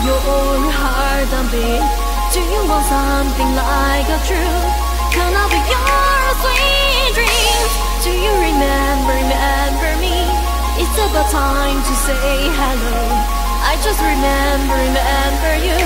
Your heart and beat? Do you want something like a truth? Can I be your sweet dreams? Do you remember, remember me? It's about time to say hello. I just remember, remember you.